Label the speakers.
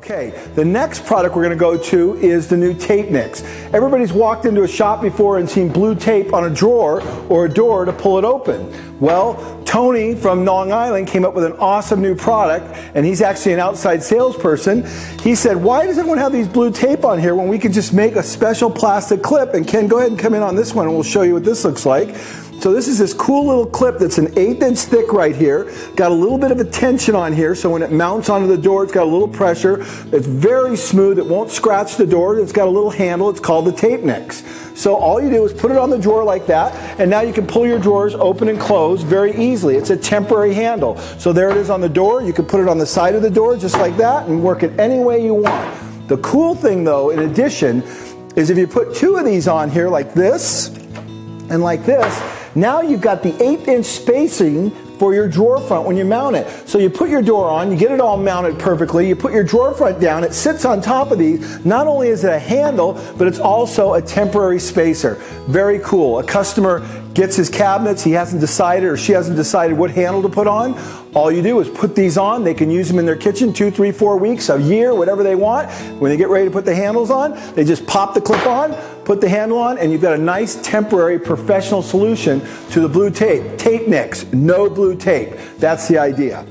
Speaker 1: Okay, the next product we're going to go to is the new Tape NIX. Everybody's walked into a shop before and seen blue tape on a drawer or a door to pull it open. Well, Tony from Long Island came up with an awesome new product, and he's actually an outside salesperson. He said, Why does everyone have these blue tape on here when we could just make a special plastic clip? And Ken, go ahead and come in on this one, and we'll show you what this looks like. So this is this cool little clip that's an eighth inch thick right here. Got a little bit of a tension on here, so when it mounts onto the door, it's got a little pressure. It's very smooth. It won't scratch the door. It's got a little handle. It's called the Tape NIX. So all you do is put it on the drawer like that, and now you can pull your drawers open and close very easily. It's a temporary handle. So there it is on the door. You can put it on the side of the door just like that and work it any way you want. The cool thing though, in addition, is if you put two of these on here like this and like this, now you've got the eighth inch spacing for your drawer front when you mount it. So you put your door on, you get it all mounted perfectly, you put your drawer front down, it sits on top of these. Not only is it a handle, but it's also a temporary spacer. Very cool. A customer gets his cabinets, he hasn't decided or she hasn't decided what handle to put on. All you do is put these on. They can use them in their kitchen two, three, four weeks, a year, whatever they want. When they get ready to put the handles on, they just pop the clip on, put the handle on, and you've got a nice temporary professional solution to the blue tape. Tape NIX, no blue tape. That's the idea.